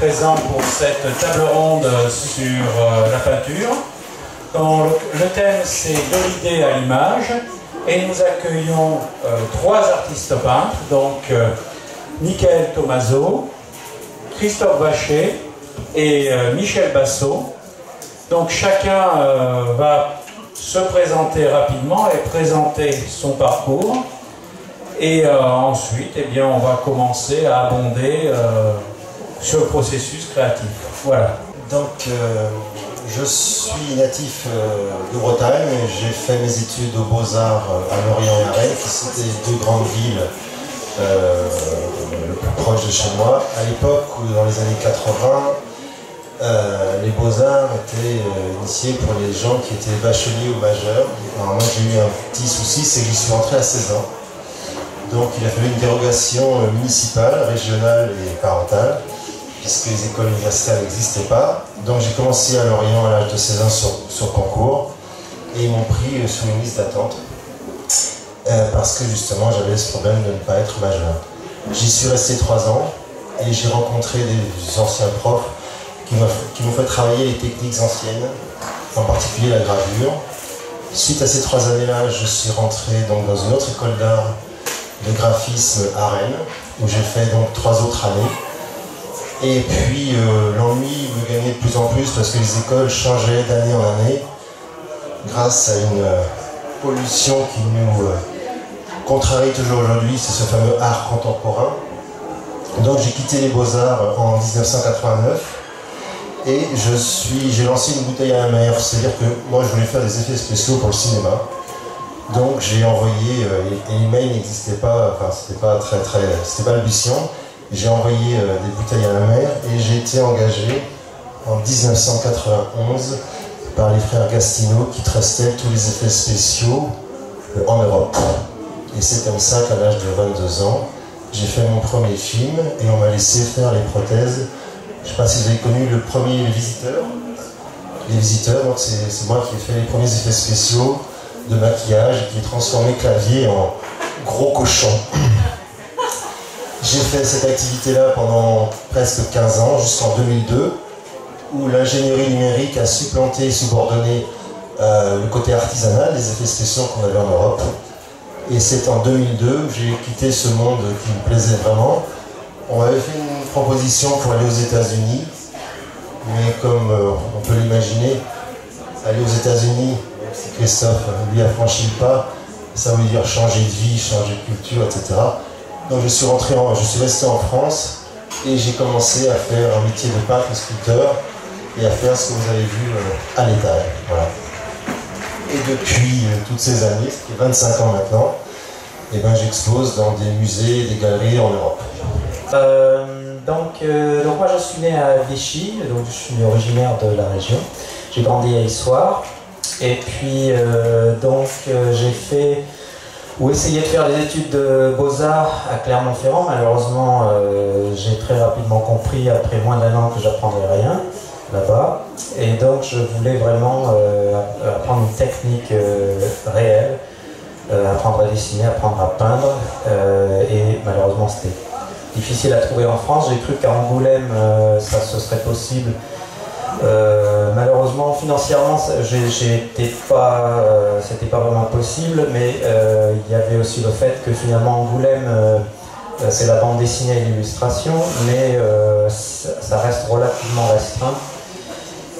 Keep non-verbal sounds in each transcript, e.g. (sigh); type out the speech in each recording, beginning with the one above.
présent pour cette table ronde sur euh, la peinture. dont le thème c'est de l'idée à l'image et nous accueillons euh, trois artistes peintres, donc euh, Michael Tomaso, Christophe Vacher et Michel Bassot. Donc chacun va se présenter rapidement et présenter son parcours. Et ensuite, eh bien, on va commencer à abonder sur le processus créatif. Voilà. Donc, euh, je suis natif euh, de Bretagne. J'ai fait mes études aux Beaux-Arts euh, à Lorient et Rennes, qui c'était deux grandes villes le plus proches de chez moi. À l'époque, dans les années 80, les Beaux-Arts étaient initiés pour les gens qui étaient bacheliers ou majeurs. Alors moi, j'ai eu un petit souci, c'est que j'y suis rentré à 16 ans. Donc, il a fallu une dérogation municipale, régionale et parentale puisque les écoles universitaires n'existaient pas. Donc j'ai commencé à Lorient à l'âge de 16 ans sur, concours et ils m'ont pris sur une liste d'attente euh, parce que justement j'avais ce problème de ne pas être majeur. J'y suis resté trois ans et j'ai rencontré des anciens profs qui m'ont fait travailler les techniques anciennes, en particulier la gravure. Suite à ces trois années-là, je suis rentré donc dans une autre école d'art de graphisme à Rennes, où j'ai fait donc trois autres années. Et puis euh, l'ennui me gagnait de plus en plus parce que les écoles changeaient d'année en année grâce à une euh, pollution qui nous euh, contrarie toujours aujourd'hui, c'est ce fameux art contemporain. Donc j'ai quitté les beaux-arts en 1989 et je suis, j'ai lancé une bouteille à la mer, c'est-à-dire que moi je voulais faire des effets spéciaux pour le cinéma. Donc j'ai envoyé, et l'email n'existait pas, enfin c'était pas très très, c'était pas l'ambition. J'ai envoyé euh, des bouteilles à la mer et j'ai été engagé en 1991 par les frères Gastino qui trustaient tous les effets spéciaux euh, en Europe. Et c'est comme ça qu'à l'âge de 22 ans, j'ai fait mon premier film et on m'a laissé faire les prothèses. Je ne sais pas si vous avez connu le premier Les Visiteurs. Les Visiteurs, donc c'est moi qui ai fait les premiers effets spéciaux de maquillage qui ai transformé clavier en gros cochon. J'ai fait cette activité-là pendant presque 15 ans, jusqu'en 2002, où l'ingénierie numérique a supplanté et subordonné euh, le côté artisanal des effets spéciaux qu'on avait en Europe. Et c'est en 2002 que j'ai quitté ce monde qui me plaisait vraiment. On m'avait fait une proposition pour aller aux États-Unis, mais comme euh, on peut l'imaginer, aller aux États-Unis, Christophe lui a franchi le pas, ça veut dire changer de vie, changer de culture, etc. Donc je suis rentré, en, je suis resté en France et j'ai commencé à faire un métier de peintre sculpteur et à faire ce que vous avez vu euh, à l'étage. Et depuis euh, toutes ces années, ce qui est 25 ans maintenant, eh ben, j'expose dans des musées, des galeries en Europe. Euh, donc, donc moi je suis né à Vichy, donc je suis originaire de la région. J'ai grandi à Issoire et puis donc j'ai fait ou essayer de faire des études de beaux-arts à Clermont-Ferrand. Malheureusement, euh, j'ai très rapidement compris, après moins d'un an, que j'apprendrais rien là-bas. Et donc, je voulais vraiment euh, apprendre une technique euh, réelle, apprendre à dessiner, apprendre à peindre. et malheureusement, c'était difficile à trouver en France. J'ai cru qu'à Angoulême, ça ce serait possible euh, malheureusement, financièrement, j'étais pas, euh, c'était pas vraiment possible, mais euh, il y avait aussi le fait que finalement Angoulême, c'est la bande dessinée et l'illustration, mais ça reste relativement restreint.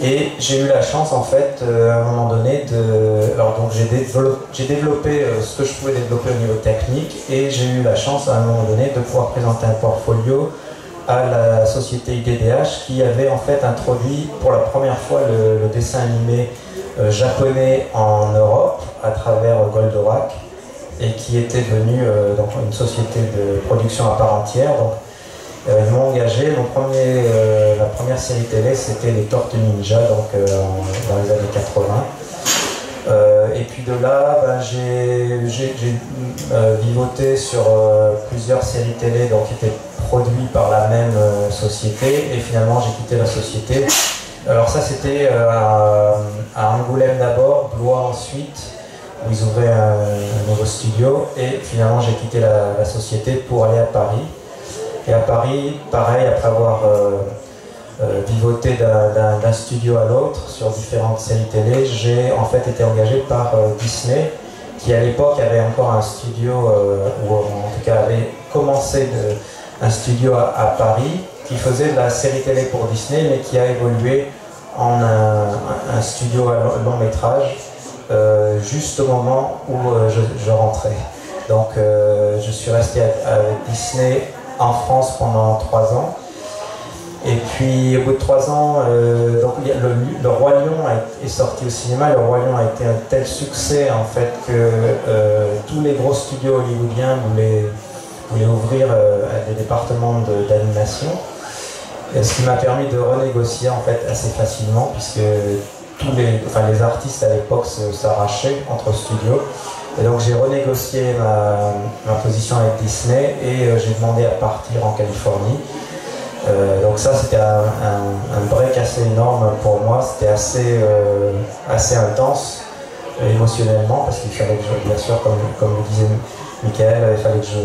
Et j'ai eu la chance en fait à un moment donné de. Alors donc j'ai développé, développé ce que je pouvais développer au niveau technique et j'ai eu la chance à un moment donné de pouvoir présenter un portfolio à la société IDDH qui avait en fait introduit pour la première fois le, dessin animé euh, japonais en Europe à travers Goldorak et qui était devenu euh, donc une société de production à part entière. Euh, ils m'ont engagé. La première série télé, c'était les Tortues Ninja, donc dans les années 80. et puis de là, ben, j'ai vivoté sur plusieurs séries télé qui étaient produit par la même euh, société et finalement j'ai quitté la société. Alors ça c'était euh, à, Angoulême d'abord, Blois ensuite, où ils ouvraient un, nouveau studio et finalement j'ai quitté la, société pour aller à Paris. Et à Paris, pareil, après avoir pivoté d'un studio à l'autre sur différentes séries télé, j'ai en fait été engagé par Disney, qui à l'époque avait encore un studio, ou en tout cas avait commencé un studio à, Paris, qui faisait de la série télé pour Disney, mais qui a évolué en un, studio à long métrage, juste au moment où je, rentrais. Donc je suis resté avec Disney en France pendant trois ans. Et puis au bout de trois ans, euh, donc, le, Roi Lion est sorti au cinéma. Le Roi Lion a été un tel succès en fait que euh, tous les gros studios hollywoodiens voulaient, ouvrir euh, des départements d'animation. Ce qui m'a permis de renégocier en fait assez facilement puisque tous les, enfin, les artistes à l'époque s'arrachaient entre studios. Et donc j'ai renégocié ma, position avec Disney et j'ai demandé à partir en Californie. Euh, donc ça c'était un, break assez énorme pour moi, c'était assez, euh, assez intense euh, émotionnellement parce qu'il fallait que je, bien sûr comme, comme le disait Michael, il fallait que je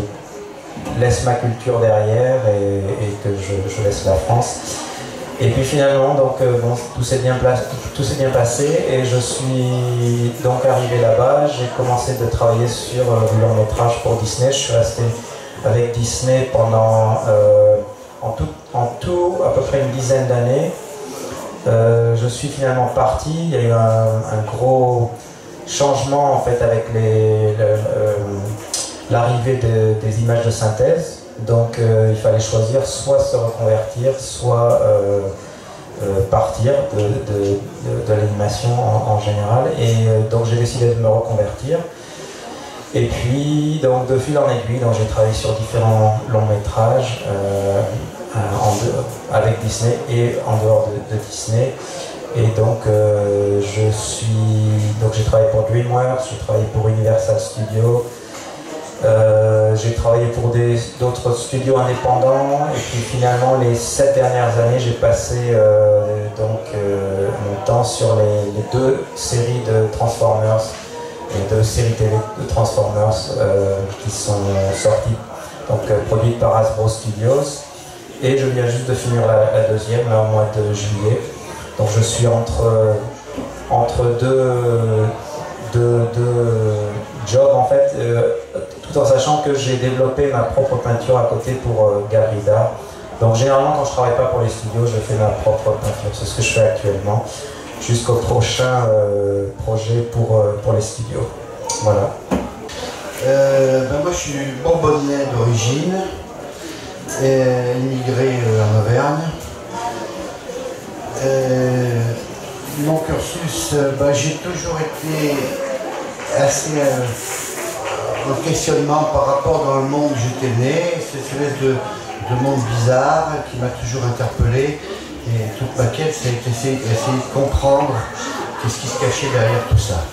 laisse ma culture derrière et, que je, laisse la France. Et puis finalement, donc, tout s'est bien, passé et je suis donc arrivé là-bas. J'ai commencé de travailler sur du long métrage pour Disney. Je suis resté avec Disney pendant en tout, à peu près une dizaine d'années. Euh, je suis finalement parti. Il y a eu un, gros changement en fait avec euh, l'arrivée des images de synthèse. Donc euh, il fallait choisir soit se reconvertir, soit partir de, l'animation en, général. Et donc j'ai décidé de me reconvertir. Et puis, donc, de fil en aiguille, j'ai travaillé sur différents longs métrages. Euh, avec Disney et en dehors de, Disney. Et donc, euh, je suis. Donc, j'ai travaillé pour DreamWorks, j'ai travaillé pour Universal Studios, euh, j'ai travaillé pour d'autres studios indépendants. Et puis, finalement, les sept dernières années, j'ai passé donc, mon temps sur les, deux séries de Transformers, les deux séries télé de Transformers qui sont sorties, donc produites par Hasbro Studios. Et je viens juste de finir la, deuxième, là, au mois de juillet. Donc je suis entre, entre deux, deux, jobs, en fait, euh, en sachant que j'ai développé ma propre peinture à côté pour euh, Garida. Donc généralement, quand je travaille pas pour les studios, je fais ma propre peinture. C'est ce que je fais actuellement, jusqu'au prochain euh, projet pour, pour les studios. Voilà. Ben moi, je suis bourbonnais d'origine immigré euh, en Auvergne. Euh, mon cursus, euh, bah, j'ai toujours été assez en questionnement par rapport dans le monde où j'étais né, cette espèce de, monde bizarre qui m'a toujours interpellé. Et toute ma quête, c'est d'essayer de comprendre qu'est-ce qui se cachait derrière tout ça.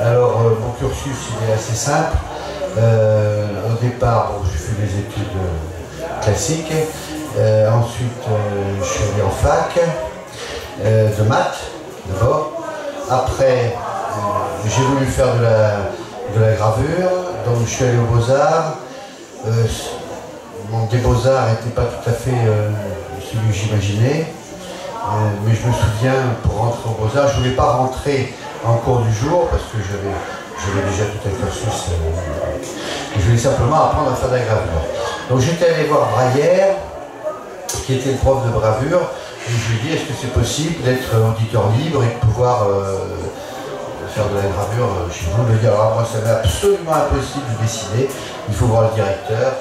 Alors, mon cursus, il est assez simple. au départ, j'ai fait des études. Euh, ensuite, euh, je suis allé en fac euh, de maths, d'abord. Après, j'ai voulu faire de la, de la, gravure, donc je suis allé aux Beaux-Arts. mon des Beaux-Arts n'était pas tout à fait celui que j'imaginais. mais je me souviens, pour rentrer aux Beaux-Arts, je ne voulais pas rentrer en cours du jour parce que j'avais déjà tout un cursus. je voulais simplement apprendre à faire de la gravure. Donc j'étais allé voir Braillère, qui était le prof de bravure, et je lui ai dit est-ce que c'est possible d'être auditeur libre et de pouvoir euh, faire de la gravure chez vous Le dire, alors moi ça m'est absolument impossible de décider, il faut voir le directeur,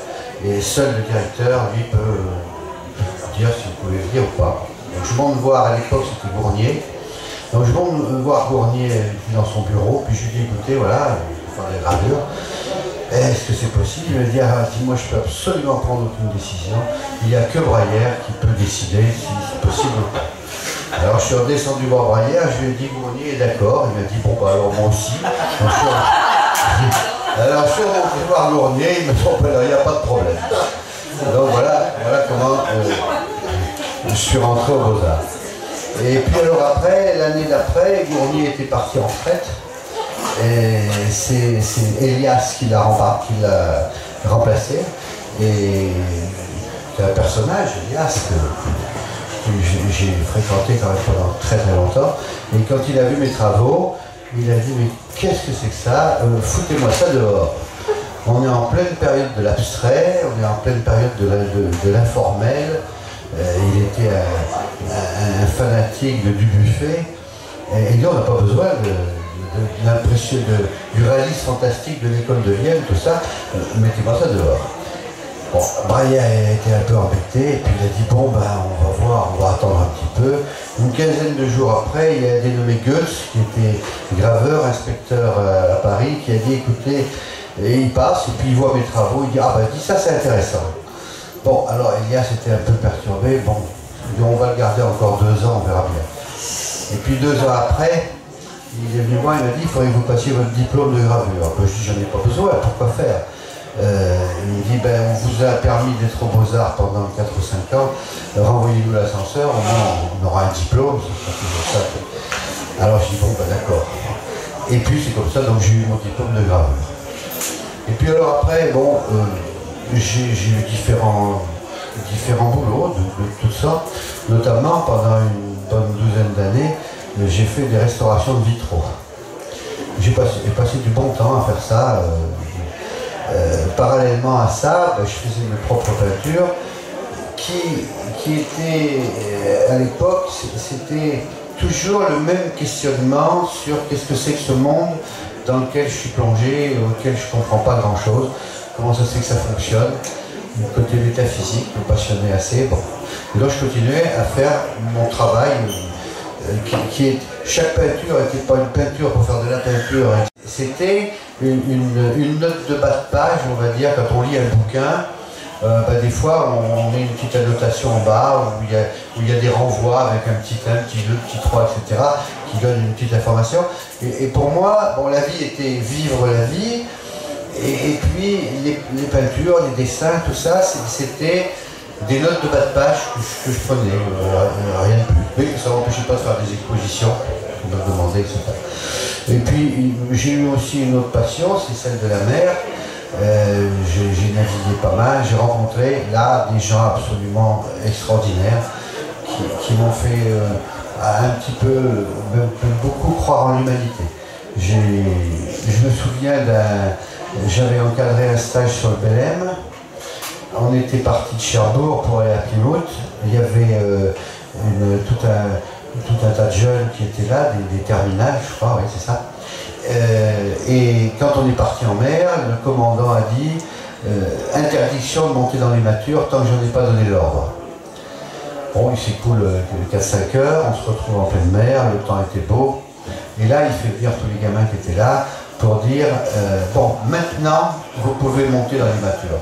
et seul le directeur, lui, peut euh, dire si vous pouvez venir ou pas. Donc je monte voir, à l'époque c'était Gournier, donc je monte voir Gournier dans son bureau, puis je lui dis écoutez, voilà, il faut faire des gravures. Est-ce que c'est possible? Il me dit, ah, moi je peux absolument prendre aucune décision. Il n'y a que Braillère qui peut décider si c'est possible ou pas. Alors je suis redescendu voir Braillère, je lui ai dit, Gournier est d'accord. Il m'a dit, bon bah alors moi aussi. (laughs) alors je suis remonté voir Gournier, il m'a dit, il n'y a pas de problème. Donc voilà, voilà comment euh, je suis rentré au Beaux-Arts. Et puis alors après, l'année d'après, Gournier était parti en retraite. Et c'est Elias qui l'a remplacé. Et c'est un personnage, Elias, j'ai fréquenté quand même pendant très très longtemps. Et quand il a vu mes travaux, il a dit mais qu'est-ce que c'est que ça? Euh, Foutez-moi ça dehors. On est en pleine période de l'abstrait, on est en pleine période de l'informel. Euh, il était un, fanatique de Dubuffet. Et, et on n'a pas besoin de, l'impression du réalisme fantastique de l'école de Vienne, tout ça. Euh, mettez-moi ça dehors. Bon, Braille a été un peu embêté, et puis il a dit bon ben on va voir, on va attendre un petit peu. Une quinzaine de jours après, il a dénommé Goetz, qui était graveur, inspecteur euh, à Paris, qui a dit écoutez, et il passe, et puis il voit mes travaux, il dit ah ben dit ça c'est intéressant. Bon, alors Elias était un peu perturbé, bon, on va le garder encore deux ans, on verra bien. Et puis deux ans après, il est venu voir, il m'a dit il faudrait que vous passiez votre diplôme de gravure. Ben, je dis j'en ai pas besoin, pourquoi faire? Euh, il dit, ben, on vous a permis d'être aux Beaux-Arts pendant 4 ou 5 ans, renvoyez-nous l'ascenseur, on, aura un diplôme, ça. Alors je dis, bon, ben d'accord. Et puis c'est comme ça, donc j'ai eu mon diplôme de graveur. Et puis alors après, bon, euh, j'ai eu différents, différents boulots de, tout ça, notamment pendant une bonne douzaine d'années, j'ai fait des restaurations de vitraux. J'ai passé, du bon temps à faire ça. Euh, euh, parallèlement à ça, ben, je faisais mes propres peintures qui, qui étaient, euh, à l'époque, c'était toujours le même questionnement sur qu'est-ce que c'est que ce monde dans lequel je suis plongé, auquel je ne comprends pas grand-chose, comment ça se fait que ça fonctionne, le côté métaphysique me passionnait assez. Bon. Donc je continuais à faire mon travail, euh, qui, est, chaque peinture n'était pas une peinture pour faire de la peinture, c'était une, note de bas de page, on va dire, quand on lit un bouquin. Euh, bah, des fois, on, met une petite annotation en bas où il, y a, des renvois avec un petit 1, un petit 2, petit 3, etc., qui donnent une petite information. Et, pour moi, bon, la vie était vivre la vie, et, puis les, peintures, les dessins, tout ça, c'était des notes de bas de page que je, prenais, euh, rien de plus. Mais ça n'empêchait pas de faire des expositions, on me etc. Et puis j'ai eu aussi une autre passion, c'est celle de la mer. Euh, j'ai navigué pas mal, j'ai rencontré là des gens absolument extraordinaires qui, m'ont fait euh, un petit peu, beaucoup croire en l'humanité. Je me souviens d'un. J'avais encadré un stage sur le Belém. On était parti de Cherbourg pour aller à Plymouth. Il y avait euh, tout un tout un tas de jeunes qui étaient là, des, terminales, je crois, oui, c'est ça. Euh, et quand on est parti en mer, le commandant a dit euh, interdiction de monter dans les matures tant que je n'en ai pas donné l'ordre. Bon, il s'écoule 4-5 heures, on se retrouve en pleine mer, le temps était beau. Et là, il fait venir tous les gamins qui étaient là pour dire euh, bon, maintenant, vous pouvez monter dans les matures.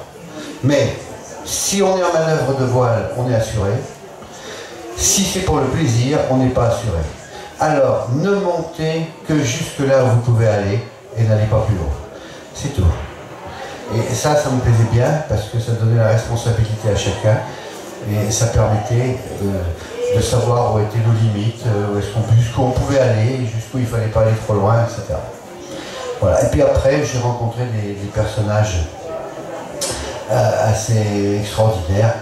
Mais si on est en manœuvre de voile, on est assuré. Si c'est pour le plaisir, on n'est pas assuré. Alors, ne montez que jusque là où vous pouvez aller et n'allez pas plus haut. C'est tout. Et ça, ça me plaisait bien parce que ça donnait la responsabilité à chacun et ça permettait euh, de savoir où étaient nos limites, euh, jusqu'où on pouvait aller, jusqu'où il ne fallait pas aller trop loin, etc. Voilà. Et puis après, j'ai rencontré des, personnages euh, assez extraordinaires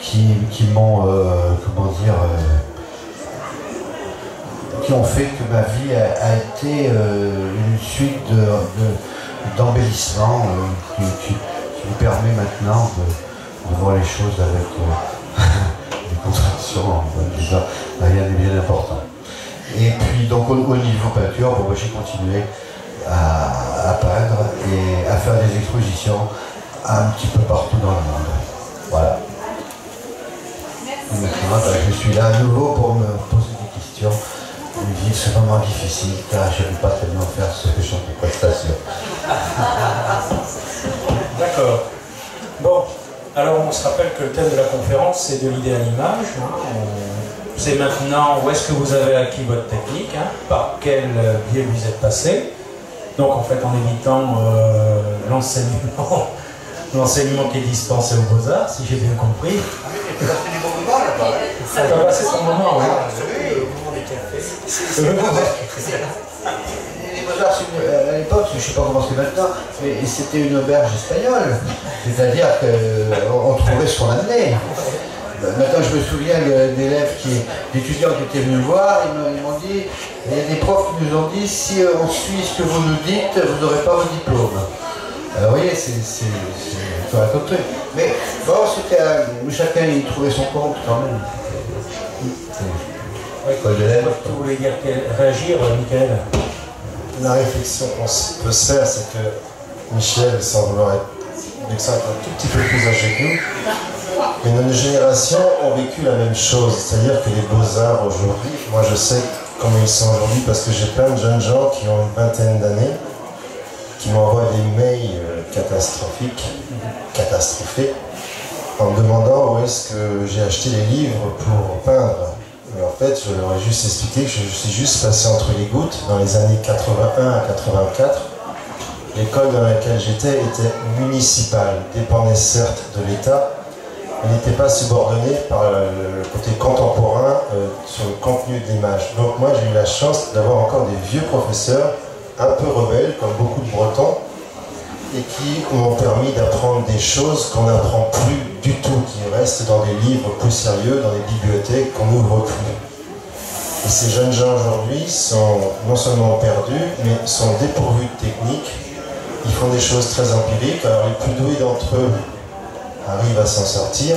qui, m'ont, euh, comment dire, euh, qui ont fait que ma vie a, été euh, une suite de, d'embellissements qui, me permet maintenant de, voir les choses avec (laughs) des contractions en disant rien n'est bien important. Et puis donc au, niveau peinture, bon, j'ai continué à, à, peindre et à faire des expositions un petit peu partout dans le monde. Voilà. Maintenant, je suis là à nouveau pour me poser des questions. Une vie extrêmement difficile car je ne pas tellement faire ce que genre de prestation. D'accord. Bon, alors on se rappelle que le thème de la conférence c'est de l'idée à l'image. C'est hein. maintenant où est-ce que vous avez acquis votre technique, hein, par quel biais vous êtes passé. Donc en fait en évitant euh, (laughs) l'enseignement l'enseignement qui est dispensé aux Beaux-Arts, si j'ai bien compris. Ah oui, il passé du bon moment là-bas. Ça va passer son moment, oui. Les Beaux-Arts, à l'époque, je ne sais pas comment c'est maintenant, mais c'était une auberge espagnole. C'est-à-dire qu'on trouvait ce qu'on amenait. Maintenant, je me souviens d'élèves, d'étudiants qui étaient venus me voir, ils m'ont dit, il y a des profs qui nous ont dit, si euh, on suit ce que vous nous dites, vous n'aurez pas vos diplômes. Alors, vous voyez, c'est un autre truc. Mais bon, c'était chacun y trouvait son compte quand même. École d'élèves. Vous voulez dire réagir, Michael La réflexion qu'on peut se faire, c'est que Michel, sans vouloir être un tout petit peu plus âgé que nous, mais nos générations ont vécu la même chose. C'est-à-dire que les beaux-arts aujourd'hui, moi je sais comment ils sont aujourd'hui parce que j'ai plein de jeunes gens qui ont une vingtaine d'années qui m'envoient des mails euh, catastrophiques, catastrophés, en me demandant où est-ce que j'ai acheté les livres pour peindre. Mais en fait, je leur ai juste expliqué que je suis juste passé entre les gouttes dans les années 81 à 84. L'école dans laquelle j'étais était municipale, dépendait certes de l'État, elle n'était pas subordonnée par le côté contemporain euh, sur le contenu de l'image. Donc moi j'ai eu la chance d'avoir encore des vieux professeurs un peu rebelles, comme beaucoup de Bretons, et qui m'ont permis d'apprendre des choses qu'on n'apprend plus du tout, qui restent dans des livres plus sérieux, dans des bibliothèques qu'on n'ouvre plus. Et ces jeunes gens aujourd'hui sont non seulement perdus, mais sont dépourvus de technique. Ils font des choses très empiriques. Alors les plus doués d'entre eux arrivent à s'en sortir.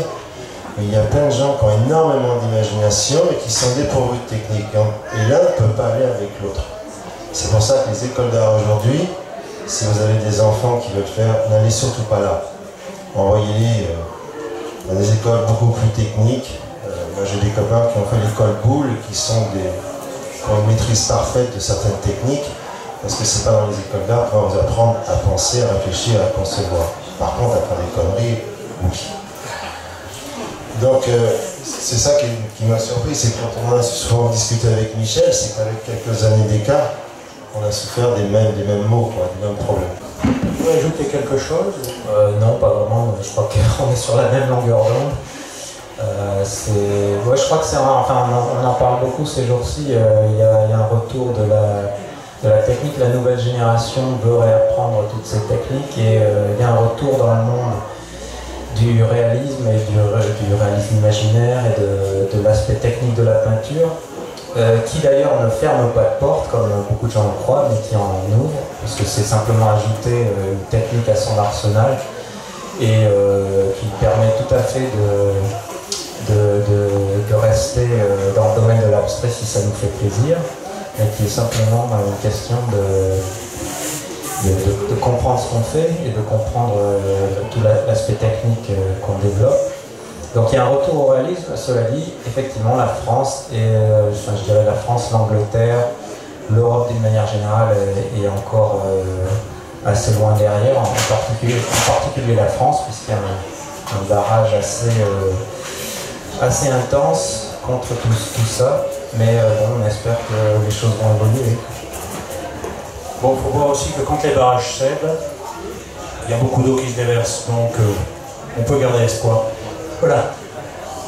Mais il y a plein de gens qui ont énormément d'imagination et qui sont dépourvus de technique. Et l'un ne peut pas aller avec l'autre. C'est pour ça que les écoles d'art aujourd'hui, si vous avez des enfants qui veulent faire, n'allez surtout pas là. Envoyez-les euh, dans des écoles beaucoup plus techniques. Euh, moi j'ai des copains qui ont fait l'école boule, qui sont des qui ont une maîtrise parfaite de certaines techniques, parce que c'est pas dans les écoles d'art qu'on va vous apprendre à penser, à réfléchir, à concevoir. Par contre, à faire des conneries, donc, euh, c'est ça qui, m'a surpris, c'est quand on a souvent discuté avec Michel, c'est qu'avec quelques années d'écart, on a souffert des mêmes, des mêmes des mêmes problèmes. Vous pouvez ajouter quelque chose euh, Non, pas vraiment. Je crois qu'on (laughs) est sur la même longueur d'onde. Euh, je crois que c'est enfin on en parle beaucoup ces jours-ci. Il y, a un retour de la, de la technique. La nouvelle génération veut réapprendre toutes ces techniques et il y a un retour dans le monde du réalisme et du, réalisme imaginaire et de, l'aspect technique de la peinture, euh, qui d'ailleurs ne ferme pas de porte, comme beaucoup de gens le croient, mais qui en ouvre, parce que c'est simplement ajouter euh, une technique à son arsenal, et euh, qui permet tout à fait de, de, rester dans le domaine de l'abstrait si ça nous fait plaisir, et qui est simplement une question de comprendre ce qu'on fait et de comprendre tout l'aspect technique qu'on développe. Donc il y a un retour au réalisme, cela dit, effectivement la France, et euh, je dirais la France, l'Angleterre, l'Europe d'une manière générale est, encore assez loin derrière, en particulier, en particulier la France, puisqu'il y a un, barrage assez, assez intense contre tout, ça, mais bon, on espère que les choses vont évoluer. Bon, il faut voir aussi que quand les barrages cèdent, il y a beaucoup d'eau qui se déverse, donc euh, on peut garder espoir. Voilà.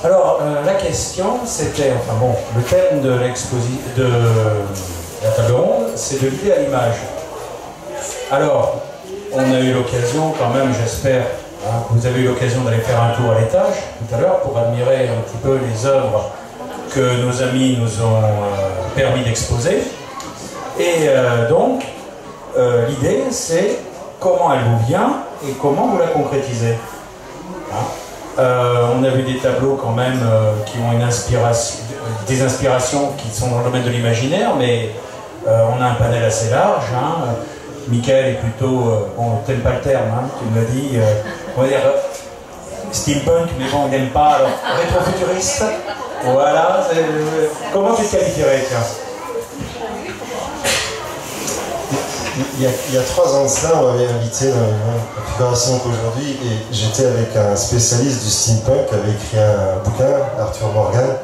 Alors, euh, la question, c'était, enfin bon, le thème de de la table ronde, c'est de l'idée à l'image. Alors, on a eu l'occasion, quand même, j'espère, hein, vous avez eu l'occasion d'aller faire un tour à l'étage tout à l'heure pour admirer un petit peu les œuvres que nos amis nous ont euh, permis d'exposer. Et donc, euh, l'idée, c'est comment elle vous vient et comment vous la concrétisez. Hein? Euh, on a vu des tableaux quand même euh, qui ont une inspiration, des inspirations qui sont dans le domaine de l'imaginaire, mais on a un panel assez large. Hein. Michael est plutôt, bon, t'aimes pas le terme, hein, tu me l'as dit, on va dire steampunk, mais bon, on n'aime pas, alors rétrofuturiste. Voilà, comment tu te qualifierais, tiens? Il y, a, trois ans de cela, on m'avait invité dans même configuration qu'aujourd'hui, et j'étais avec un spécialiste du steampunk qui avait écrit un bouquin, Arthur Morgan,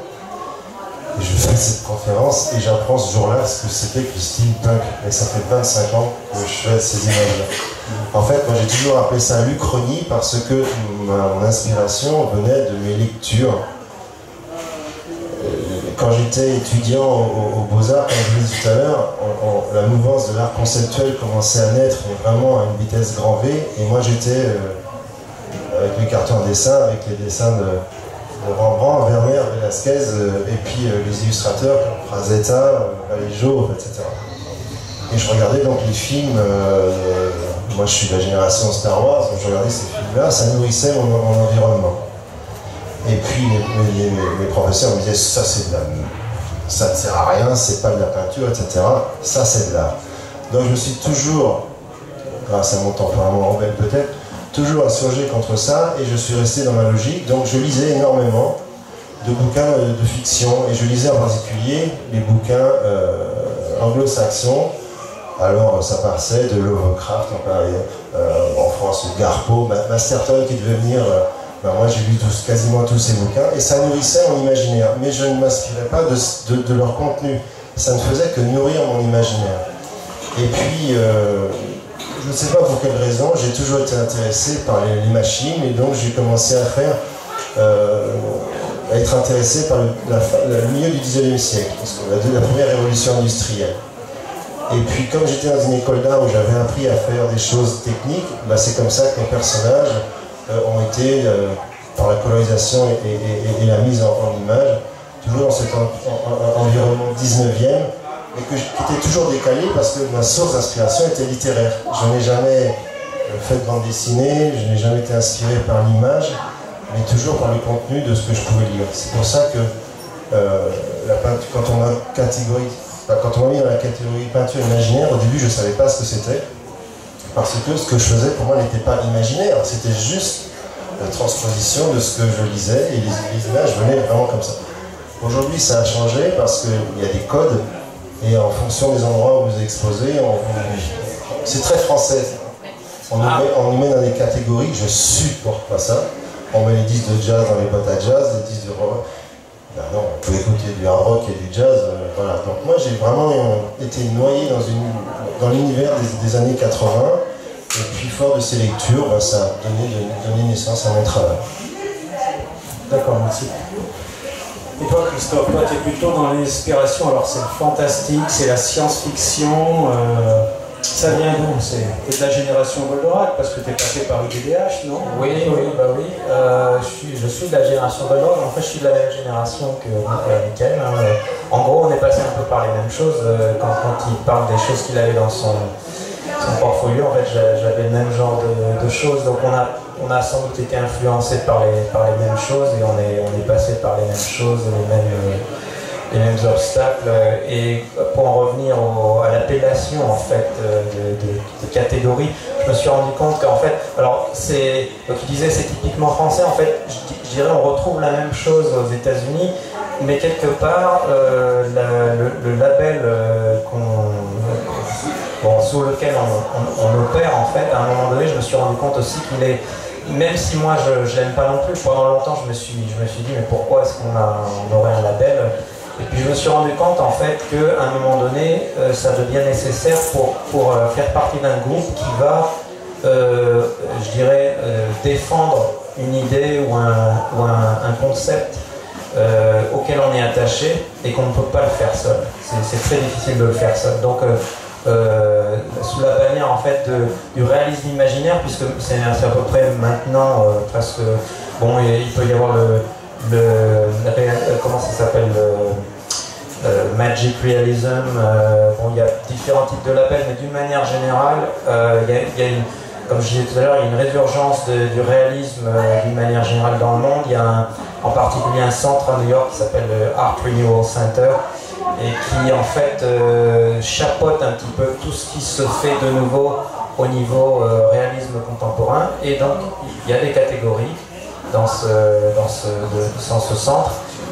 et je fais cette conférence, et j'apprends ce jour-là ce que c'était que le steampunk, et ça fait 25 ans que je fais ces images-là. En fait, moi j'ai toujours appelé ça l'Uchronie parce que mon inspiration venait de mes lectures quand j'étais étudiant aux, Beaux-Arts, comme je dit tout à l'heure, la mouvance de l'art conceptuel commençait à naître, vraiment à une vitesse grand V. Et moi, j'étais euh, avec mes cartons en dessin, avec les dessins de Rembrandt, Vermeer, Velasquez, et puis les illustrateurs comme Frazetta, Vallejo, etc. Et je regardais donc les films, moi je suis de la génération Star Wars, donc je regardais ces films-là, ça nourrissait mon, environnement. Et puis mes, professeurs me disaient ça c'est de la ça ne sert à rien, c'est pas de la peinture, etc. Ça c'est de l'art. Donc je me suis toujours, grâce à mon tempérament rebelle peut-être, toujours insurgé contre ça et je suis resté dans ma logique. Donc je lisais énormément de bouquins de fiction et je lisais en particulier les bouquins euh, anglo-saxons. Alors ça passait de Lovecraft, parlait euh, en France Garpo, Masterton qui devait venir. Euh, ben, moi j'ai lu quasiment tous ces bouquins et ça nourrissait mon imaginaire. Mais je ne m'inspirais pas de, leur contenu. Ça ne faisait que nourrir mon imaginaire. Et puis, je ne sais pas pour quelle raison, j'ai toujours été intéressé par les, machines et donc j'ai commencé à faire, euh, à être intéressé par le, milieu du 19e siècle, la, première révolution industrielle. Et puis comme j'étais dans une école d'art où j'avais appris à faire des choses techniques, bah, c'est comme ça que mes personnages euh, ont été, euh, par la colorisation et, la mise en, image, toujours dans cet environnement 19e, et que, qui était toujours décalé parce que ma source d'inspiration était littéraire. Je n'ai jamais euh, fait de bande dessinée, je n'ai jamais été inspiré par l'image, mais toujours par le contenu de ce que je pouvais lire. C'est pour ça que euh, la peinture, quand on catégorie, quand on m'a mis dans la catégorie peinture imaginaire, au début je ne savais pas ce que c'était, parce que ce que je faisais pour moi n'était pas imaginaire, c'était juste la transposition de ce que je lisais et les, images venaient vraiment comme ça. Aujourd'hui ça a changé parce qu'il y a des codes et en fonction des endroits où vous exposez, c'est très français. On nous, met, met, dans des catégories, je supporte pas ça. On met les disques de jazz dans les boîtes à jazz, les disques de rock. Ben non, on peut écouter du hard rock et du jazz. Euh, voilà. Donc moi j'ai vraiment été noyé dans, une, dans l'univers des, années 80. Et puis fort de ces lectures, ben, ça a donné, donné naissance à mon travail. D'accord, merci. Et toi, Christophe, toi, tu es plutôt dans l'inspiration. Alors, c'est le fantastique, c'est la science-fiction. Euh, ça vient d'où C'est de la génération Goldorak, parce que tu es passé par UDH, non? Oui, oui, bah oui. Euh, je, suis, je, suis, de la génération Goldorak. En fait, je suis de la même génération que Michael. Hein. En gros, on est passé un peu par les mêmes choses. Euh, quand, quand il parle des choses qu'il avait dans son, son portfolio, en fait, j'avais le même genre de, de choses. Donc, on a on a sans doute été influencé par les, par les mêmes choses et on est, on est passé par les mêmes choses, les mêmes, euh, les mêmes obstacles. Et pour en revenir à l'appellation en fait euh, de, catégorie, je me suis rendu compte qu'en fait, alors c'est, il disait c'est typiquement français, en fait, je, dirais on retrouve la même chose aux États-Unis, mais quelque part euh, le, label qu'on sous lequel on, opère, en fait, à un moment donné, je me suis rendu compte aussi qu'il est même si moi je, je l'aime pas non plus, pendant longtemps je me suis, je me suis dit mais pourquoi est-ce qu'on on aurait un label? Et puis je me suis rendu compte en fait qu'à un moment donné euh, ça devient nécessaire pour, pour euh, faire partie d'un groupe qui va, euh, je dirais, défendre une idée ou un, ou un, concept auquel on est attaché et qu'on ne peut pas le faire seul. C'est très difficile de le faire seul. Donc sous la bannière en fait du réalisme imaginaire, puisque c'est à peu près maintenant presque. Bon, il peut y avoir le, euh, comment ça s'appelle Magic Realism. bon, il y a différents types de labels, mais d'une manière générale, il y a, une, comme je disais tout à l'heure, il y a une résurgence du réalisme d'une manière générale dans le monde. Il y a en particulier un centre à New York qui s'appelle le Art Renewal Center, et qui en fait euh, chapeaute un petit peu tout ce qui se fait de nouveau au niveau euh, réalisme contemporain. Et donc il y a des catégories dans ce, dans ce, dans ce centre.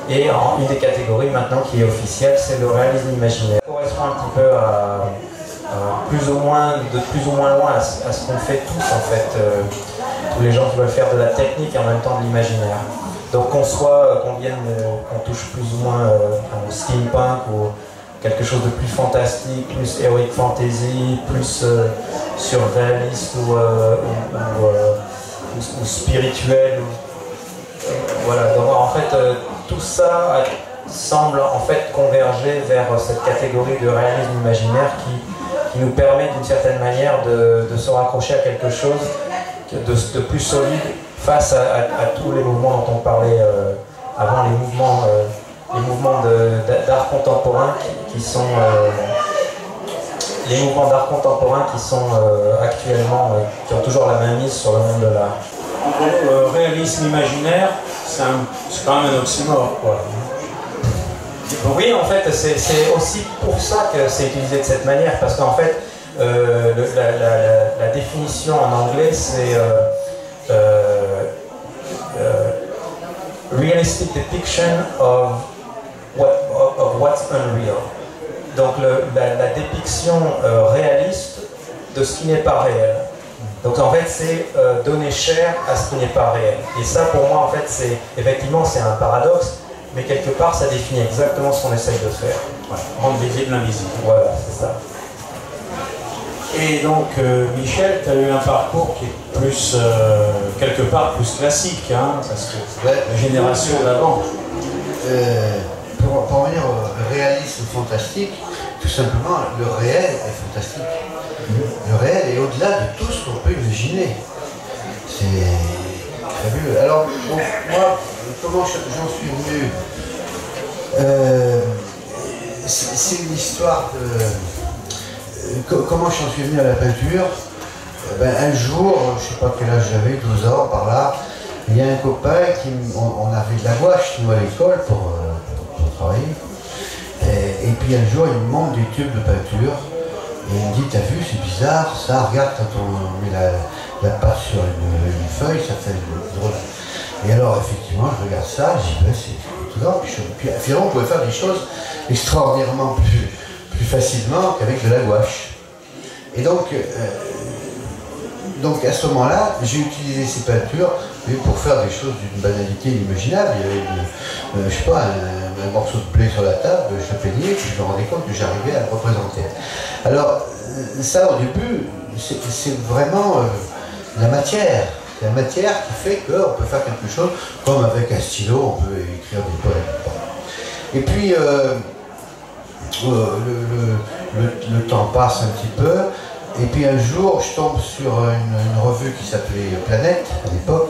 Et une des catégories maintenant qui est officielle, c'est le réalisme imaginaire. Ça correspond un petit peu à, plus ou moins, de plus ou moins loin à, ce qu'on fait tous en fait. Euh, tous les gens qui veulent faire de la technique et en même temps de l'imaginaire. Donc qu'on soit, euh, qu'on vienne, euh, qu'on touche plus ou moins au steampunk ou quelque chose de plus fantastique, plus heroic fantasy, plus surréaliste ou, spirituel. voilà, donc en fait tout ça semble en fait converger vers cette catégorie de réalisme imaginaire qui, nous permet d'une certaine manière de, se raccrocher à quelque chose de plus solide face à, tous les mouvements dont on parlait euh, avant les mouvements, d'art contemporain qui, sont les mouvements d'art contemporain qui sont actuellement, qui ont toujours la main mise sur le monde de l'art. Le réalisme imaginaire, c'est quand même un oxymore. Quoi. Oui, en fait, c'est aussi pour ça que c'est utilisé de cette manière, parce qu'en fait, euh, la, définition en anglais, c'est euh, euh, realistic depiction of, what's unreal. Donc la, dépiction réaliste de ce qui n'est pas réel. Donc en fait, c'est donner chair à ce qui n'est pas réel. Et ça, pour moi, en fait, c'est effectivement, c'est un paradoxe mais quelque part, ça définit exactement ce qu'on essaye de faire. Rendre visible l'invisible. Voilà, c'est ça. Et donc, euh, Michel, tu as eu un parcours qui est plus, euh, quelque part, plus classique, hein, parce que la génération d'avant. Euh, pour, pour revenir au réalisme fantastique, tout simplement, le réel est fantastique. Le réel est au-delà de tout ce qu'on peut imaginer. C'est fabuleux. Alors, moi, comment j'en suis venu euh, C'est une histoire de. Euh, comment j'en suis venu à la peinture? Eh ben, Un jour, je ne sais pas quel âge j'avais, 12 ans par là, il y a un copain qui. On, avait de la gouache, nous, à l'école, pour, euh, travailler. Puis un jour, il me montre des tubes de peinture. Et il me dit, t'as vu, c'est bizarre, ça, regarde quand on met la, la pâte sur une, feuille, ça fait drôle. Et alors, effectivement, je regarde ça, je dis, ben, c'est tout grave. Puis, finalement, on pouvait faire des choses extraordinairement plus, facilement qu'avec de la gouache. Et donc, euh, donc à ce moment-là, j'ai utilisé ces peintures pour faire des choses d'une banalité inimaginable. Il y avait, euh, je sais pas, un, morceau de blé sur la table, je le peignais, puis je me rendais compte que j'arrivais à le représenter. Alors, euh, ça, au début, c'est vraiment la matière. La matière qui fait qu'on peut faire quelque chose, comme avec un stylo, on peut écrire des poèmes. Et puis, euh, euh, le, temps passe un petit peu, et puis un jour, je tombe sur une, revue qui s'appelait Planète, à l'époque,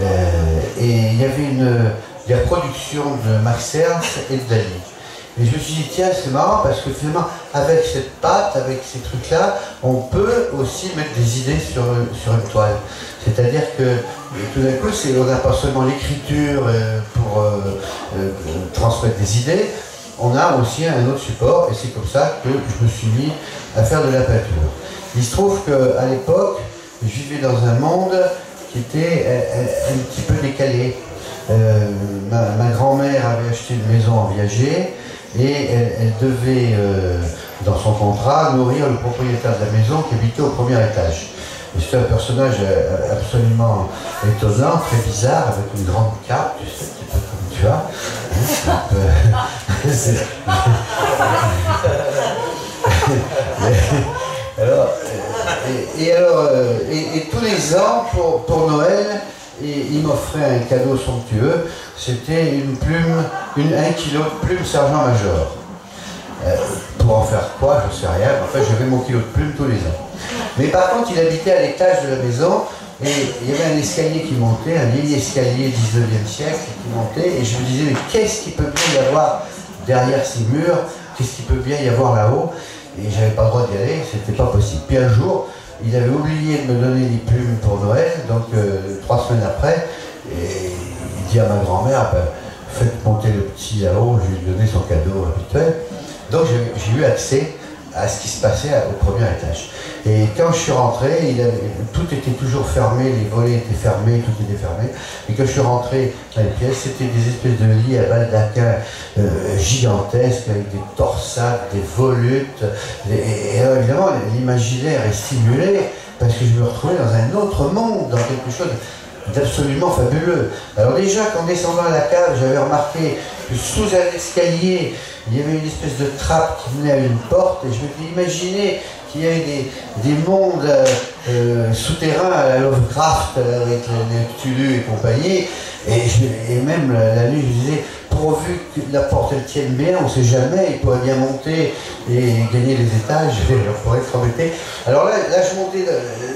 euh, et il y avait une, la production de Max Ernst et de Dali. Et je me suis dit, tiens, c'est marrant parce que finalement, avec cette pâte, avec ces trucs-là, on peut aussi mettre des idées sur, sur une toile. C'est-à-dire que tout d'un coup, on n'a pas seulement l'écriture euh, pour euh, euh, transmettre des idées, on a aussi un autre support, et c'est comme ça que je me suis mis à faire de la peinture. Il se trouve qu'à l'époque, je vivais dans un monde qui était un, petit peu décalé. Ma, grand-mère avait acheté une maison en viager, et elle, devait, euh, dans son contrat, nourrir le propriétaire de la maison qui habitait au premier étage. C'est un personnage euh, absolument étonnant, très bizarre, avec une grande cape, tu sais, un peu comme tu as. (laughs) (laughs) alors, et, alors, et, tous les ans, pour, pour Noël, et il m'offrait un cadeau somptueux, c'était une plume, un kilo de plume sergent-major. Euh, pour en faire quoi, je ne sais rien, enfin j'avais mon kilo de plume tous les ans. Mais par contre, il habitait à l'étage de la maison, et il y avait un escalier qui montait, un vieil escalier 19e siècle qui montait, et je me disais, mais qu'est-ce qu'il peut bien y avoir derrière ces murs? Qu'est-ce qu'il peut bien y avoir là-haut? Et j'avais pas le droit d'y aller, c'était pas possible. Puis un jour, il avait oublié de me donner des plumes pour Noël, donc euh, trois semaines après, il dit à ma grand-mère, ben, faites monter le petit là-haut, je lui ai donné son cadeau habituel. Donc j'ai eu accès à ce qui se passait au premier étage. Et quand je suis rentré, tout était toujours fermé, les volets étaient fermés, tout était fermé. Et quand je suis rentré dans les pièces, c'était des espèces de lits à baldaquin euh, gigantesques, avec des torsades, des volutes. Et, évidemment, l'imaginaire est stimulé, parce que je me retrouvais dans un autre monde, dans quelque chose d'absolument fabuleux. Alors déjà, qu'en descendant à la cave, j'avais remarqué que sous un escalier, il y avait une espèce de trappe qui menait à une porte, et je me suis imaginé qu'il y avait des, mondes euh, euh, souterrains à la Lovecraft, avec Cthulhu et compagnie, et, même la, nuit, je disais, pourvu que la porte elle tienne bien, on ne sait jamais, il pourrait bien monter et gagner les étages, (laughs) on pourrait être embêté. Alors là, là je montais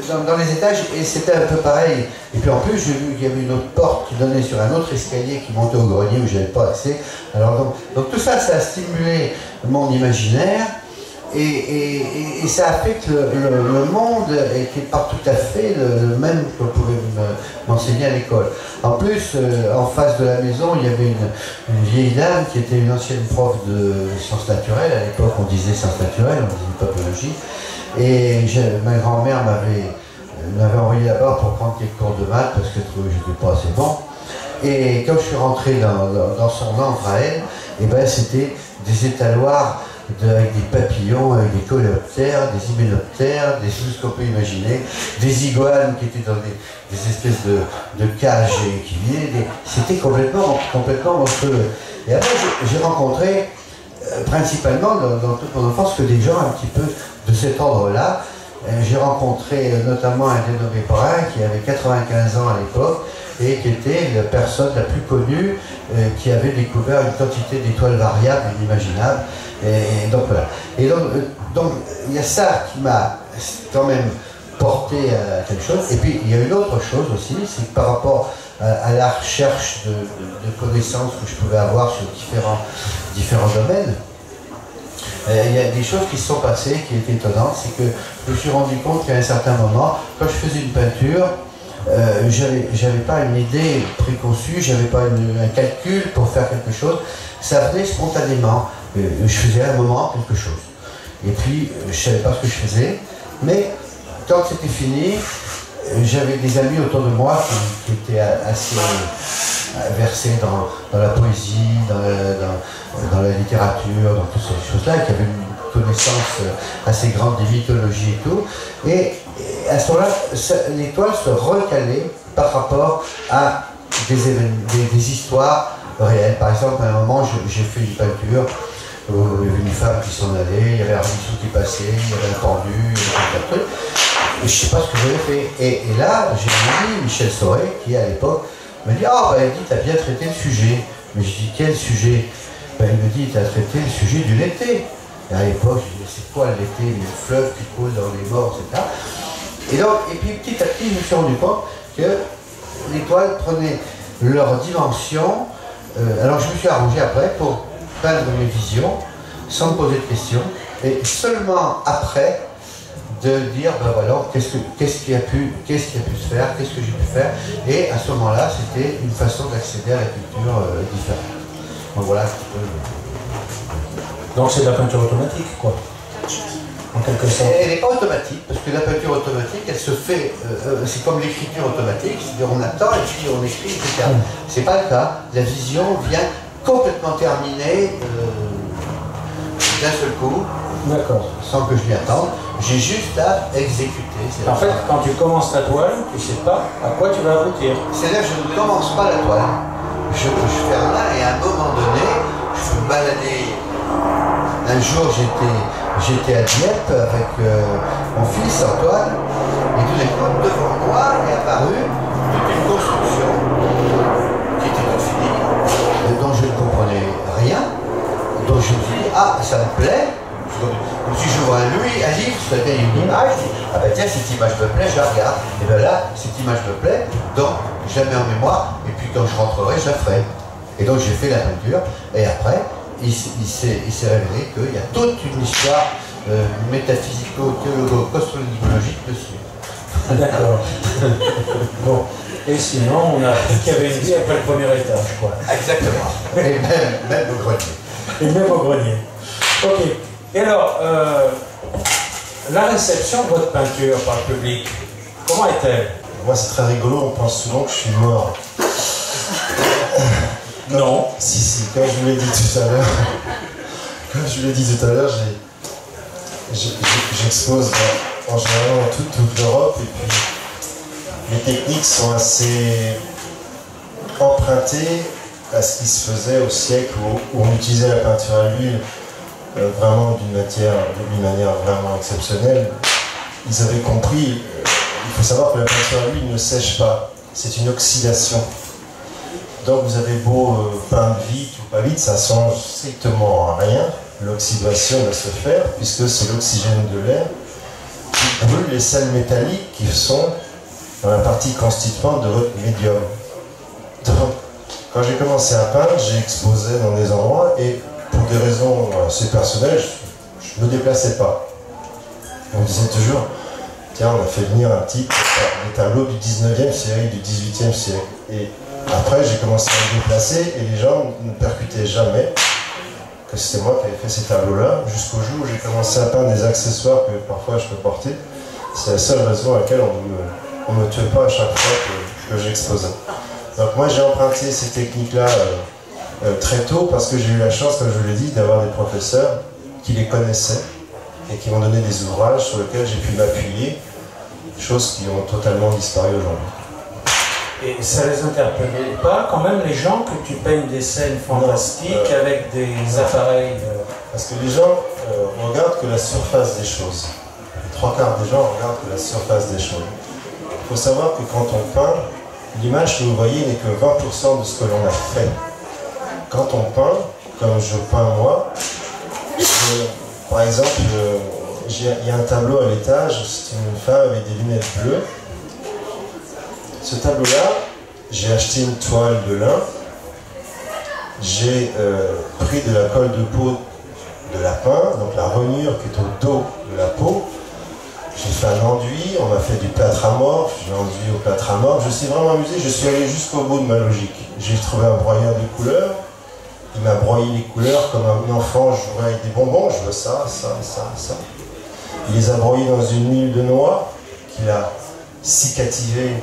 dans, les étages et c'était un peu pareil. Et puis en plus, j'ai vu qu'il y avait une autre porte qui donnait sur un autre escalier qui montait au grenier où je n'avais pas accès. Alors donc, donc tout ça, ça a stimulé mon imaginaire. Et, ça a fait que le, monde n'était pas tout à fait le, même que pouvait m'enseigner à l'école. En plus, euh, en face de la maison, il y avait une, vieille dame qui était une ancienne prof de sciences naturelles. À l'époque, on disait sciences naturelles, on disait pas. Et ma grand-mère m'avait envoyé là-bas pour prendre quelques cours de maths parce qu'elle trouvait que je n'étais pas assez bon. Et quand je suis rentré dans, son antre à elle, eh ben, c'était des étaloirs avec des papillons, avec des coléoptères, des hyménoptères, des ce qu'on peut imaginer, des iguanes qui étaient dans des, espèces de, cages et qui vivaient. C'était complètement, complètement monstrueux. Et après, j'ai rencontré, euh, principalement dans, toute mon enfance, que des gens un petit peu de cet ordre-là. Euh, j'ai rencontré euh, notamment un dénommé Porin qui avait 95 ans à l'époque et qui était la personne la plus connue qui avait découvert une quantité d'étoiles variables inimaginables. Et, donc voilà. Et donc, euh, donc il y a ça qui m'a quand même porté à quelque chose. Et puis il y a une autre chose aussi, c'est que par rapport à, la recherche de, connaissances que je pouvais avoir sur différents, différents domaines, euh, il y a des choses qui se sont passées qui étaient étonnantes. C'est que je me suis rendu compte qu'à un certain moment, quand je faisais une peinture, euh, j'avais pas une idée préconçue, j'avais pas un calcul pour faire quelque chose. Ça venait spontanément. Euh, je faisais à un moment quelque chose. Et puis, euh, je ne savais pas ce que je faisais. Mais quand c'était fini, euh, j'avais des amis autour de moi qui, étaient assez versés dans, la poésie, dans la, littérature, dans toutes ces choses-là, qui avaient une connaissance assez grande des mythologies et tout. Et, à ce moment-là, l'étoile se recalait par rapport à des, histoires réelles. Par exemple, à un moment, j'ai fait une peinture il y avait une femme qui s'en allait, il y avait un ruisseau qui passait, il y avait un pendu, il y avait un truc. Et je ne sais pas ce que j'avais fait. Et, là, j'ai dit Michel Soré, qui à l'époque m'a dit Ah, ben, elle dit, tu as bien traité le sujet. Mais je dis Quel sujet? Ben, Il me dit Tu as traité le sujet du l'été. Et à l'époque, je dis C'est quoi l'été Les fleuves qui coulent dans les morts, etc. Et donc, et puis petit à petit, je me suis rendu compte que l'étoile prenait leur dimension. Euh, alors, je me suis arrangé après pour peindre mes visions sans me poser de questions et seulement après de dire ben voilà qu'est-ce qu'est-ce qui a pu qu'est-ce qui a pu se faire qu'est-ce que j'ai pu faire et à ce moment-là c'était une façon d'accéder à la culture euh, différente. Donc voilà donc c'est de la peinture automatique quoi. En quelque sorte. elle n'est pas automatique parce que la peinture automatique elle se fait euh, euh, c'est comme l'écriture automatique c'est-à-dire on attend et puis on écrit etc c'est pas le cas. La vision vient complètement terminé euh, d'un seul coup. D'accord. Sans que je m'y attende. J'ai juste à exécuter. En fait, quand tu commences ta toile, tu ne sais pas à quoi tu vas aboutir. C'est-à-dire que je ne commence pas la toile. Je, je fais rien et à un moment donné, je me balader. Un jour, j'étais à Dieppe avec euh, mon fils Antoine, et tout d'un coup, devant moi est apparu toute une construction qui était toute finie dont je ne comprenais rien, dont je me suis dit, ah, ça me plaît. Comme si je vois un, lui, un livre, je fais une image, je dis, ah ben tiens, cette image me plaît, je la regarde. Et bien là, cette image me plaît, donc je la mets en mémoire, et puis quand je rentrerai, je la ferai. Et donc j'ai fait la peinture, et après, il, s'est révélé qu'il y a toute une histoire euh, métaphysico-théologo-cosmologique dessus. (laughs) D'accord. (laughs) bon. Et sinon, on a qu'il y avait une vie après le premier étage, quoi. Exactement. Et même, même au grenier. Et même au grenier. Ok. Et alors, euh, la réception de votre peinture par le public, comment est-elle? Moi, c'est très rigolo, on pense souvent que je suis mort. Non. Si, si, comme je vous l'ai dit tout à l'heure, comme je vous l'ai dit tout à l'heure, j'expose en général dans toute, toute l'Europe et puis les techniques sont assez empruntées à ce qui se faisait au siècle où, on utilisait la peinture à l'huile euh, vraiment d'une matière, d'une manière vraiment exceptionnelle. Ils avaient compris, euh, il faut savoir que la peinture à l'huile ne sèche pas, c'est une oxydation. Donc vous avez beau euh, peindre vite ou pas vite, ça change strictement rien. L'oxydation va se faire puisque c'est l'oxygène de l'air qui brûle les sels métalliques qui sont dans la partie constituante de votre médium. Quand j'ai commencé à peindre, j'ai exposé dans des endroits et pour des raisons assez personnelles, je ne me déplaçais pas. On disait toujours, tiens, on a fait venir un type des tableaux du 19e siècle, du 18e siècle. Et après, j'ai commencé à me déplacer et les gens ne percutaient jamais que c'était moi qui avais fait ces tableaux-là, jusqu'au jour où j'ai commencé à peindre des accessoires que parfois je peux porter. C'est la seule raison à laquelle on ne me, tuait pas à chaque fois que, j'exposais. Donc moi j'ai emprunté ces techniques-là euh, euh, très tôt parce que j'ai eu la chance, comme je vous l'ai dit, d'avoir des professeurs qui les connaissaient et qui m'ont donné des ouvrages sur lesquels j'ai pu m'appuyer, choses qui ont totalement disparu aujourd'hui. Et ça les interpellait pas quand même les gens que tu peignes des scènes fantastiques euh, avec des appareils euh, Parce que les gens euh, regardent que la surface des choses. Les trois quarts des gens regardent que la surface des choses. Il faut savoir que quand on peint, l'image que vous voyez n'est que 20% de ce que l'on a fait. Quand on peint, comme je peins moi, par exemple, il y a un tableau à l'étage, c'est une femme avec des lunettes bleues. Ce tableau-là, j'ai acheté une toile de lin, j'ai euh, pris de la colle de peau de lapin, donc la renure qui est au dos de la peau, j'ai fait un enduit, on m'a fait du plâtre amorphe, j'ai enduit au plâtre amorphe, je suis vraiment amusé, je suis allé jusqu'au bout de ma logique. J'ai trouvé un broyeur de couleurs, il m'a broyé les couleurs comme un enfant jouerait avec des bonbons, je veux ça, ça, ça, ça. Il les a broyés dans une huile de noix qu'il a cicativé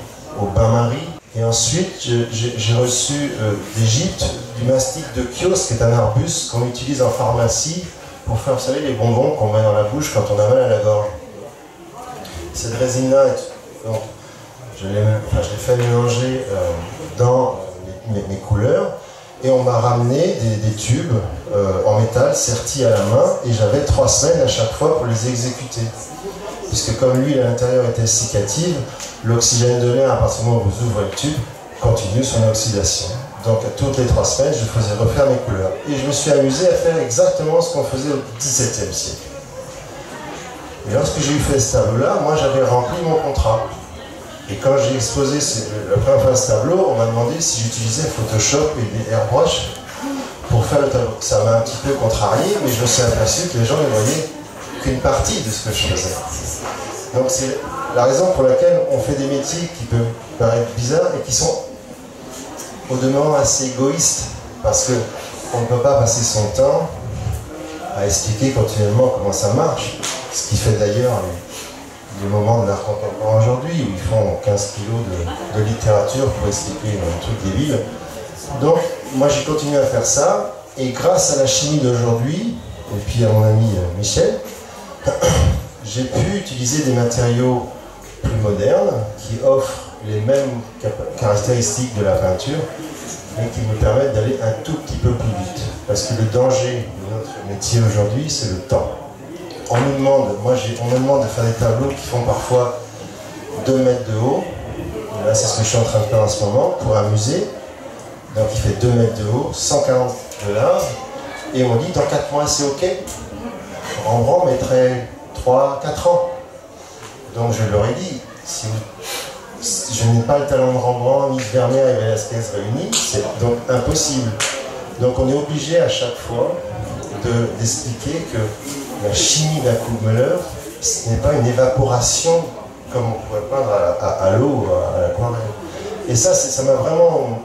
au bain-marie. Et ensuite, j'ai reçu euh, d'Égypte du mastic de Chios, qui est un arbuste qu'on utilise en pharmacie pour faire, vous savez, les bonbons qu'on met dans la bouche quand on a mal à la gorge. Cette résine-là, je l'ai fait mélanger euh, dans mes, couleurs et on m'a ramené des, tubes euh, en métal sertis à la main et j'avais trois semaines à chaque fois pour les exécuter puisque comme l'huile à l'intérieur était cicative, l'oxygène de l'air, à partir du moment où vous ouvrez le tube, continue son oxydation. Donc toutes les trois semaines, je faisais refaire mes couleurs. Et je me suis amusé à faire exactement ce qu'on faisait au XVIIe siècle. Et lorsque j'ai eu fait ce tableau-là, moi j'avais rempli mon contrat. Et quand j'ai exposé le première fois ce tableau, on m'a demandé si j'utilisais Photoshop et des airbrushes pour faire le tableau. Ça m'a un petit peu contrarié, mais je me suis aperçu que les gens ne voyaient qu'une partie de ce que je faisais. Donc c'est la raison pour laquelle on fait des métiers qui peuvent paraître bizarres et qui sont au demeurant assez égoïstes. Parce qu'on ne peut pas passer son temps à expliquer continuellement comment ça marche. Ce qui fait d'ailleurs les, moments de l'art contemporain aujourd'hui où ils font 15 kilos de, littérature pour expliquer un truc débile. Donc moi j'ai continué à faire ça et grâce à la chimie d'aujourd'hui et puis à mon ami euh, Michel, (coughs) j'ai pu utiliser des matériaux plus modernes qui offrent les mêmes caractéristiques de la peinture, mais qui me permettent d'aller un tout petit peu plus vite. Parce que le danger de notre métier aujourd'hui, c'est le temps. On nous demande, moi on me demande de faire des tableaux qui font parfois 2 mètres de haut. Là, c'est ce que je suis en train de faire en ce moment pour un musée. Donc il fait 2 mètres de haut, 140 de large. Et on dit, dans 4 mois, c'est OK. Rembrandt mettrait 3, 4 ans. Donc je leur ai dit, si, je n'ai pas le talent de Rembrandt, ni de Vermeer et Velasquez réunis, c'est donc impossible. Donc on est obligé à chaque fois d'expliquer que la chimie d'un coup de ce n'est pas une évaporation comme on pourrait peindre à, l'eau, à, l'aquarelle. Et ça, ça m'a vraiment,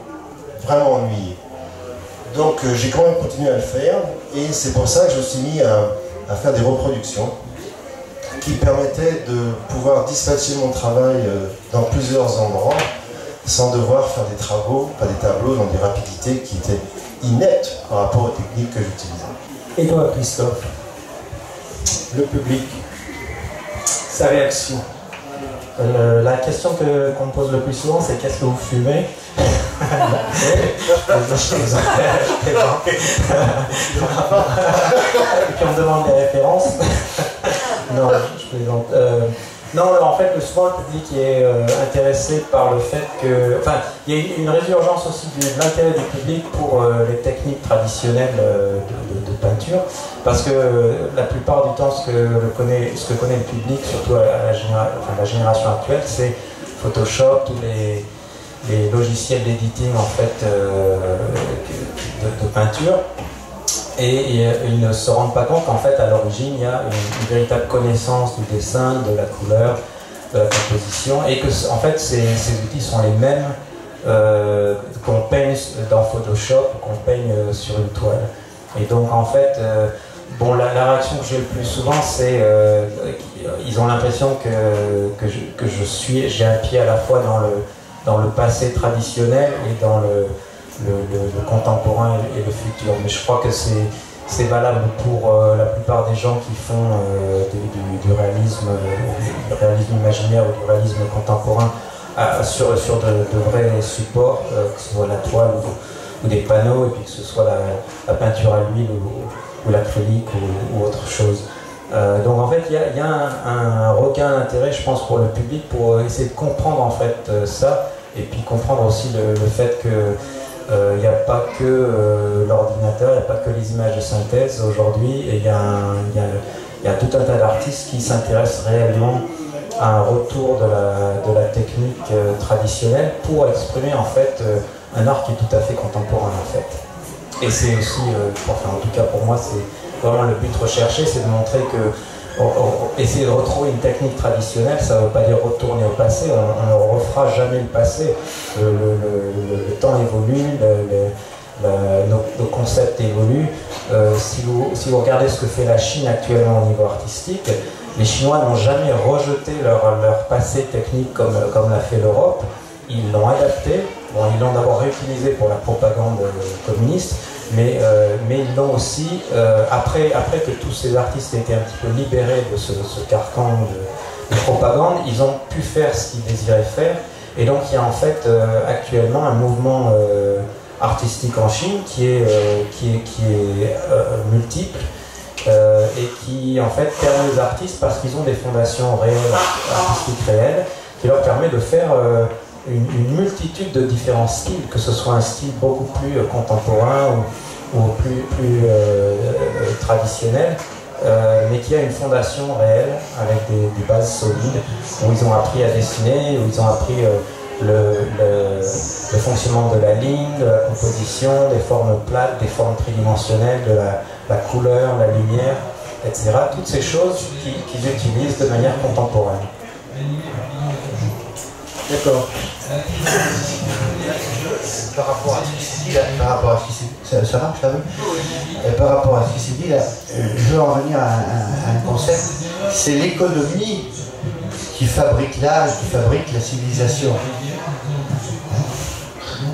vraiment ennuyé. Donc euh, j'ai quand même continué à le faire, et c'est pour ça que je me suis mis à faire des reproductions qui permettait de pouvoir dispatcher mon travail euh, dans plusieurs endroits sans devoir faire des travaux, pas des tableaux dans des rapidités qui étaient ineptes par rapport aux techniques que j'utilisais. Et toi, Christophe? Le public Sa réaction euh, La question qu'on me pose le plus souvent, c'est qu'est-ce que vous fumez? (laughs) Puis on me demande des références. non, je plaisante. Euh, Non, en fait, le souvent le public est euh, intéressé par le fait que. Enfin, il y a une, résurgence aussi de, l'intérêt du public pour euh, les techniques traditionnelles euh, de, peinture, parce que la plupart du temps, ce que, connaît, le public, surtout à la, génération actuelle, c'est Photoshop, tous les, logiciels d'editing en de, peinture et, ils ne se rendent pas compte qu'en fait à l'origine il y a une, véritable connaissance du dessin, de la couleur, de la composition et que en fait ces, outils sont les mêmes euh, qu'on peigne dans Photoshop, qu'on peigne euh, sur une toile. Et donc en fait, euh, bon, la, réaction que j'ai le plus souvent, c'est ils ont l'impression que, que, je, suis, j'ai un pied à la fois dans le, dans le passé traditionnel et dans le, le, contemporain et, le futur. Mais je crois que c'est valable pour euh, la plupart des gens qui font euh, du, réalisme, du réalisme imaginaire ou du réalisme contemporain sur, sur de, vrais supports, euh, que ce soit la toile ou, des panneaux, et puis que ce soit la, peinture à l'huile ou, l'acrylique ou, autre chose. donc en fait, il y a, un, regain d'intérêt, je pense, pour le public pour essayer de comprendre en fait ça, et puis comprendre aussi le fait que il euh, n'y a pas que euh, l'ordinateur, il n'y a pas que les images de synthèse aujourd'hui, et il y, a tout un tas d'artistes qui s'intéressent réellement à un retour de la, technique euh, traditionnelle pour exprimer en fait un art qui est tout à fait contemporain en fait. Et c'est aussi, enfin, en tout cas pour moi, c'est vraiment le but recherché, c'est de montrer que essayer de retrouver une technique traditionnelle, ça ne veut pas dire retourner au passé, on, ne refera jamais le passé. Le, temps évolue, nos, concepts évoluent. Euh, si, vous, si, vous, regardez ce que fait la Chine actuellement au niveau artistique, les Chinois n'ont jamais rejeté leur, passé technique comme, comme l'a fait l'Europe. Ils l'ont adapté. Ils l'ont d'abord réutilisé pour la propagande communiste, mais, euh, ils l'ont aussi, euh, après, après que tous ces artistes aient été un petit peu libérés de ce, carcan de, propagande, ils ont pu faire ce qu'ils désiraient faire. Et donc il y a en fait euh, actuellement un mouvement artistique en Chine qui est, qui est, qui est multiple. et qui en fait permet aux artistes, parce qu'ils ont des fondations réelles, artistiques réelles, qui leur permet de faire une, multitude de différents styles, que ce soit un style beaucoup plus euh, contemporain ou, plus, euh, euh, traditionnel, mais qui a une fondation réelle avec des, bases solides, où ils ont appris à dessiner, où ils ont appris le, fonctionnement de la ligne, de la composition, des formes plates, des formes tridimensionnelles, de la, couleur, la lumière, etc. Toutes ces choses qu'ils utilisent de manière contemporaine. D'accord. Par rapport à ce qui s'est dit là, par rapport à ce qui s'est ça, marche Et par rapport à ce qui s'est dit là, je veux en revenir à, un concept, c'est l'économie qui fabrique l'âge, qui fabrique la civilisation.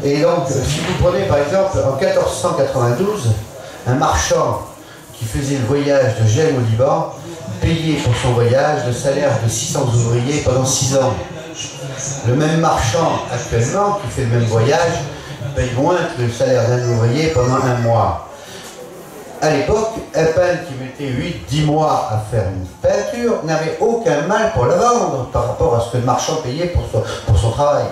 Et donc, si vous prenez par exemple en 1492, un marchand qui faisait le voyage de Gênes au Liban, payait pour son voyage le salaire de 600 ouvriers pendant 6 ans. Le même marchand actuellement qui fait le même voyage paye moins que le salaire d'un ouvrier pendant un mois. À l'époque, un peintre qui mettait 8-10 mois à faire une peinture n'avait aucun mal pour la vendre par rapport à ce que le marchand payait pour son, travail.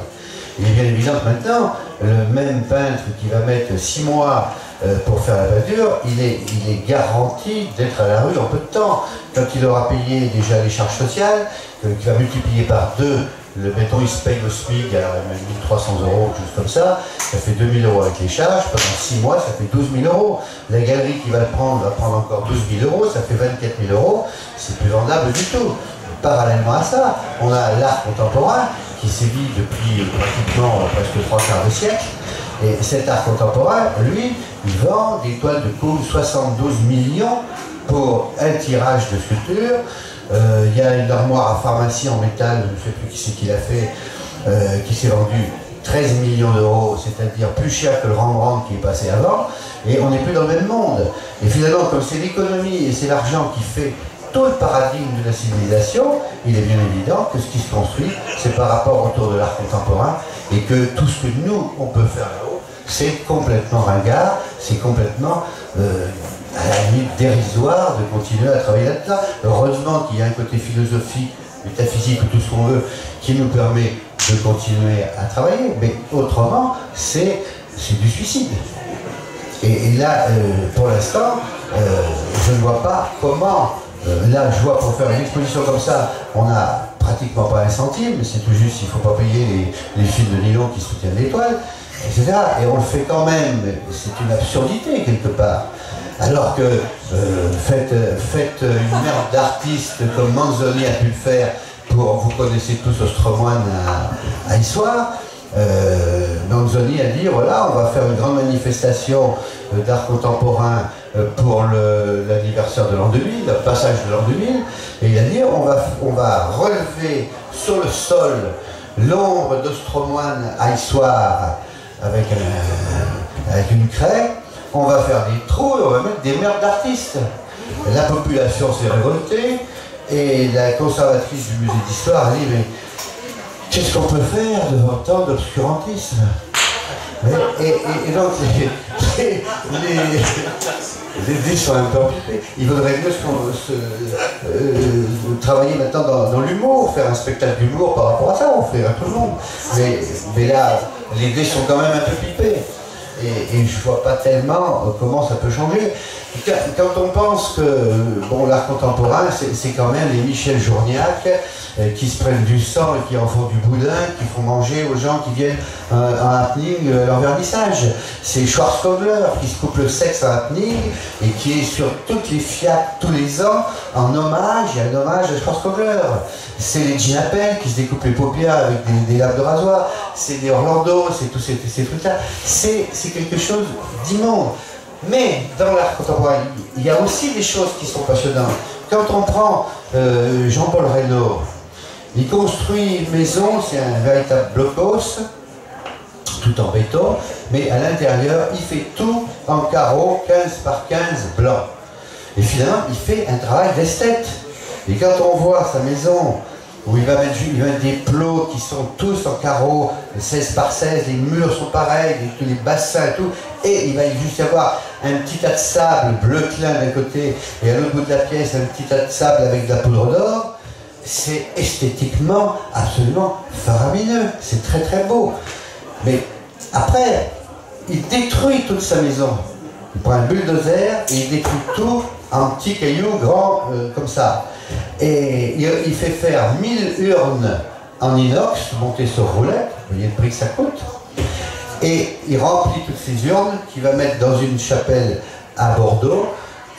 Il est bien évident que maintenant, le même peintre qui va mettre 6 mois euh, pour faire la peinture, il est, il est garanti d'être à la rue en peu de temps. Quand il aura payé déjà les charges sociales, euh, qu'il va multiplier par deux le béton, il se paye au SMIC à 1300 euros, juste comme ça. Ça fait 2000 euros avec les charges. Pendant 6 mois, ça fait 12 000 euros. La galerie qui va le prendre va prendre encore 12 000 euros. Ça fait 24 000 euros. C'est plus vendable du tout. Parallèlement à ça, on a l'art contemporain qui sévit depuis pratiquement presque trois quarts de siècle. Et cet art contemporain, lui, il vend des toiles de coût 72 millions pour un tirage de sculpture. Euh, il y a une armoire à pharmacie en métal, je ne sais plus qui c'est qui l'a fait, euh, qui s'est vendu 13 millions d'euros, c'est-à-dire plus cher que le Rembrandt qui est passé avant, et on n'est plus dans le même monde. Et finalement, comme c'est l'économie et c'est l'argent qui fait tout le paradigme de la civilisation, il est bien évident que ce qui se construit, c'est par rapport autour de l'art contemporain, et que tout ce que nous, on peut faire là-haut, c'est complètement ringard, c'est complètement à la limite dérisoire de continuer à travailler là-dedans. Heureusement qu'il y a un côté philosophique métaphysique ou tout ce qu'on veut, qui nous permet de continuer à travailler. Mais autrement, c'est du suicide. Et, là, euh, pour l'instant, euh, je ne vois pas comment, euh, là, je vois pour faire une exposition comme ça, on n'a pratiquement pas un centime, c'est tout juste, il ne faut pas payer les, les fils de nylon qui soutiennent l'étoile, etc. Et on le fait quand même, c'est une absurdité quelque part. Alors que faites, une merde d'artiste comme Manzoni a pu le faire pour, vous connaissez tous Ostromoine à, à Issoire, euh, Manzoni a dit voilà, on va faire une grande manifestation euh, d'art contemporain euh, pour l'anniversaire de l'an 2000, le passage de l'an 2000, et il a dit on va, on va relever sur le sol l'ombre d'Ostromoine à Issoire avec, avec une craie, on va faire des trous et on va mettre des merdes d'artistes. La population s'est révoltée et la conservatrice du musée d'histoire a dit mais Qu'est-ce qu'on peut faire devant tant d'obscurantisme? Et, donc, (laughs) les, les, sont un peu occupés. Il vaudrait mieux euh, travailler maintenant dans, l'humour, faire un spectacle d'humour par rapport à ça, on fait à tout le monde. Mais là, les dés sont quand même un peu pipés. Et, et je vois pas tellement euh, comment ça peut changer. Quand on pense que bon, l'art contemporain, c'est quand même les Michel Journiac euh, qui se prennent du sang et qui en font du boudin, qui font manger aux gens qui viennent euh, en happening euh, leur vernissage. C'est Schwarzkogler qui se coupe le sexe en happening et qui est sur toutes les Fiat tous les ans en hommage, et un hommage à Schwarzkogler. C'est les Ginapel qui se découpent les paupières avec des, laves de rasoir. C'est des Orlando, c'est tous ces, ces trucs-là. C'est quelque chose d'immonde. Mais dans l'art contemporain, il y a aussi des choses qui sont passionnantes. Quand on prend euh, Jean-Paul Reynaud, il construit une maison, c'est un véritable blocos, tout en béton, mais à l'intérieur, il fait tout en carreaux, 15 par 15 blancs. Et finalement, il fait un travail d'esthète. Et quand on voit sa maison où il va, mettre, des plots qui sont tous en carreaux, 16 par 16, les murs sont pareils, les, les bassins et tout, et il va juste y avoir un petit tas de sable bleu clin d'un côté, et à l'autre bout de la pièce, un petit tas de sable avec de la poudre d'or, c'est esthétiquement absolument faramineux, c'est très très beau. Mais après, il détruit toute sa maison. Il prend un bulldozer et il détruit tout en petits cailloux grands euh, comme ça. Et il, fait faire 1000 urnes en inox montées sur roulette, vous voyez le prix que ça coûte. Et il remplit toutes ces urnes qu'il va mettre dans une chapelle à Bordeaux.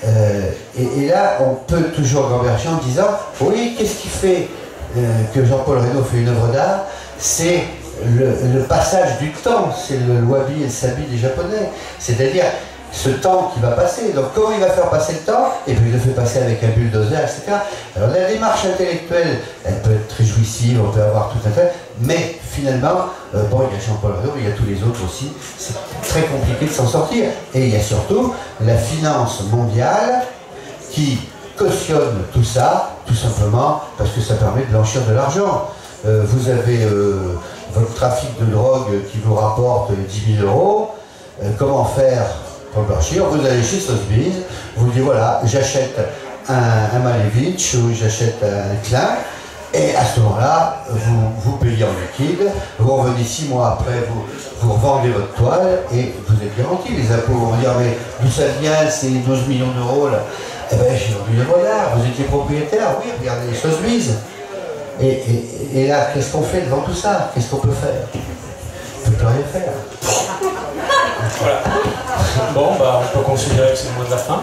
Euh, et, là, on peut toujours gamberger en disant Oui, qu'est-ce qui fait euh, que Jean-Paul Reynaud fait une œuvre d'art? C'est le, passage du temps, c'est le wabi et le sabi des Japonais. C'est-à-dire, ce temps qui va passer. Donc comment il va faire passer le temps? Et puis il le fait passer avec un bulldozer, etc. Alors la démarche intellectuelle, elle peut être très jouissive, on peut avoir tout un fait, mais finalement, euh, bon, il y a Jean-Paul Réau, il y a tous les autres aussi, c'est très compliqué de s'en sortir. Et il y a surtout la finance mondiale qui cautionne tout ça, tout simplement parce que ça permet de blanchir de l'argent. Euh, vous avez euh, votre trafic de drogue qui vous rapporte 10 000 euros. comment faire vous allez chez Sotheby's, vous dites voilà, j'achète un, Malevich ou j'achète un Klein, et à ce moment-là, vous, vous payez en liquide, vous revenez six mois après, vous, vous revendez votre toile et vous êtes garanti. Les impôts vont dire mais d'où ça vient, c'est 12 millions d'euros là. Eh bien j'ai vendu le voleur, vous étiez propriétaire, oui, regardez les Sotheby's. Et, et, et là, qu'est-ce qu'on fait devant tout ça? Qu'est-ce qu'on peut faire? On ne peut rien faire. Voilà. Bon, bah, on peut considérer que c'est le mot de la fin.